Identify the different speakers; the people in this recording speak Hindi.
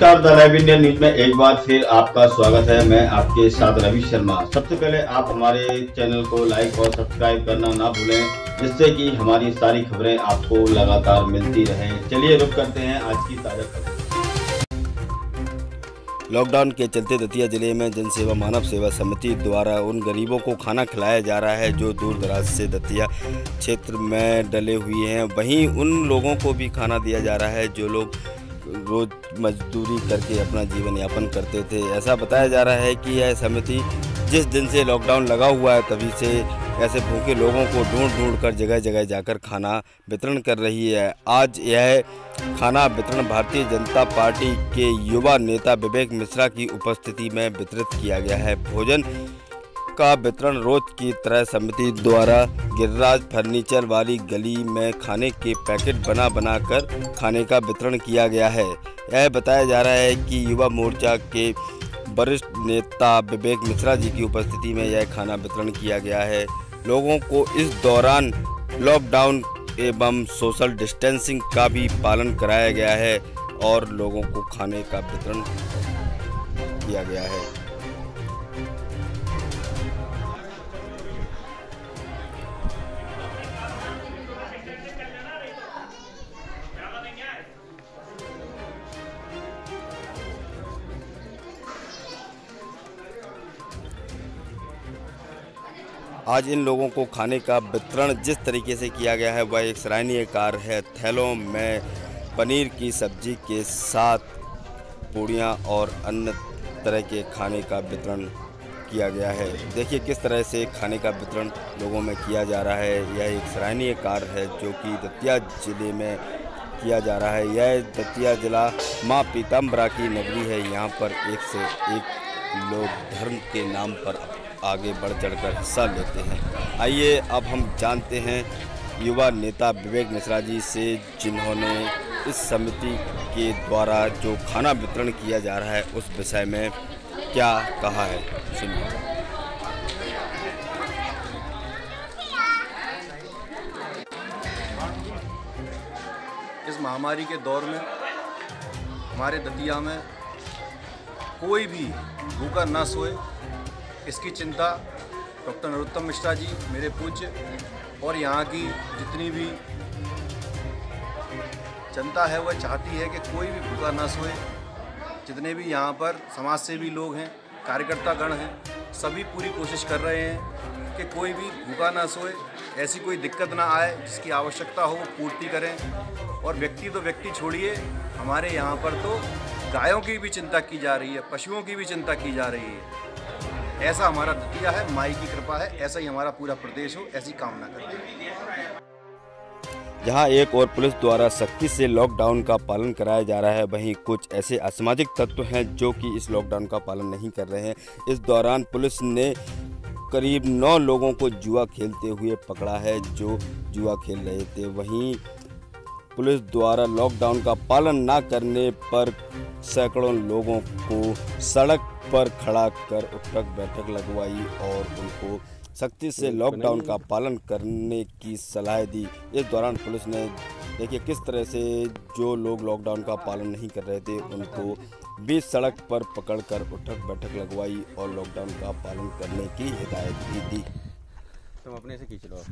Speaker 1: नमस्कार, द लाइव इंडिया न्यूज़ में एक बार फिर आपका स्वागत है। मैं आपके साथ रवि शर्मा। सबसे पहले आप हमारे चैनल को लाइक और सब्सक्राइब करना ना भूलें, जिससे कि हमारी सारी खबरें आपको लगातार मिलती रहे। चलिए रुक करते हैं आज की ताज़ा खबर।
Speaker 2: लॉकडाउन के चलते दतिया ज़िले में जनसेवा मानव सेवा समिति द्वारा उन गरीबों को खाना खिलाया जा रहा है, जो दूर दराज से दतिया क्षेत्र में डले हुए हैं। वहीं उन लोगों को भी खाना दिया जा रहा है, जो लोग रोज़ मजदूरी करके अपना जीवन यापन करते थे। ऐसा बताया जा रहा है कि यह समिति जिस दिन से लॉकडाउन लगा हुआ है, तभी से ऐसे भूखे लोगों को ढूंढ ढूंढ कर जगह जगह जाकर खाना वितरण कर रही है। आज यह खाना वितरण भारतीय जनता पार्टी के युवा नेता विवेक मिश्रा की उपस्थिति में वितरित किया गया है। भोजन का वितरण रोज की तरह समिति द्वारा गिरिराज फर्नीचर वाली गली में खाने के पैकेट बना बनाकर खाने का वितरण किया गया है। यह बताया जा रहा है कि युवा मोर्चा के वरिष्ठ नेता विवेक मिश्रा जी की उपस्थिति में यह खाना वितरण किया गया है। लोगों को इस दौरान लॉकडाउन एवं सोशल डिस्टेंसिंग का भी पालन कराया गया है और लोगों को खाने का वितरण किया गया है। आज इन लोगों को खाने का वितरण जिस तरीके से किया गया है, वह एक सराहनीय कार्य है। थैलों में पनीर की सब्ज़ी के साथ पूड़ियाँ और अन्य तरह के खाने का वितरण किया गया है। देखिए किस तरह से खाने का वितरण लोगों में किया जा रहा है। यह एक सराहनीय कार्य है जो कि दतिया ज़िले में किया जा रहा है। यह दतिया ज़िला माँ पीताम्बरा की नगरी है। यहाँ पर एक से एक लोग धर्म के नाम पर आगे बढ़ चढ़कर हिस्सा लेते हैं। आइए, अब हम जानते हैं युवा नेता विवेक मिश्रा जी से, जिन्होंने इस समिति के द्वारा जो खाना वितरण किया जा रहा है, उस विषय में क्या कहा है? सुनिए।
Speaker 3: इस महामारी के दौर में, हमारे दतिया में कोई भी भूखा ना सोए इसकी चिंता डॉक्टर नरोत्तम मिश्रा जी, मेरे पूज्य और यहाँ की जितनी भी जनता है, वह चाहती है कि कोई भी भूखा ना सोए। जितने भी यहाँ पर समाज सेवी लोग हैं कार्यकर्ता गण हैं, सभी पूरी कोशिश कर रहे हैं कि कोई भी भूखा ना सोए, ऐसी कोई दिक्कत ना आए जिसकी आवश्यकता हो वो पूर्ति करें। और व्यक्ति तो व्यक्ति छोड़िए, हमारे यहाँ पर तो गायों की भी चिंता की जा रही है, पशुओं की भी चिंता की जा रही है। ऐसा हमारा दतिया है, माई की कृपा है, ऐसा ही हमारा पूरा प्रदेश हो, ऐसी कामना करते हैं।
Speaker 2: जहाँ एक और पुलिस द्वारा सख्ती से लॉकडाउन का पालन कराया जा रहा है। वहीं कुछ ऐसे असामाजिक तत्व हैं जो कि इस लॉकडाउन का पालन नहीं कर रहे हैं। इस दौरान पुलिस ने करीब नौ लोगों को जुआ खेलते हुए पकड़ा है, जो जुआ खेल रहे थे। वहीं पुलिस द्वारा लॉकडाउन का पालन न करने पर सैकड़ों लोगों को सड़क पर खड़ा कर उठक बैठक लगवाई और उनको सख्ती से लॉकडाउन का पालन करने की सलाह दी। इस दौरान पुलिस ने देखिए किस तरह से जो लोग लॉकडाउन का पालन नहीं कर रहे थे उनको बीच सड़क पर पकड़कर उठक बैठक लगवाई और लॉकडाउन का पालन करने की हिदायत भी दी।
Speaker 4: तुम अपने से खींच लो।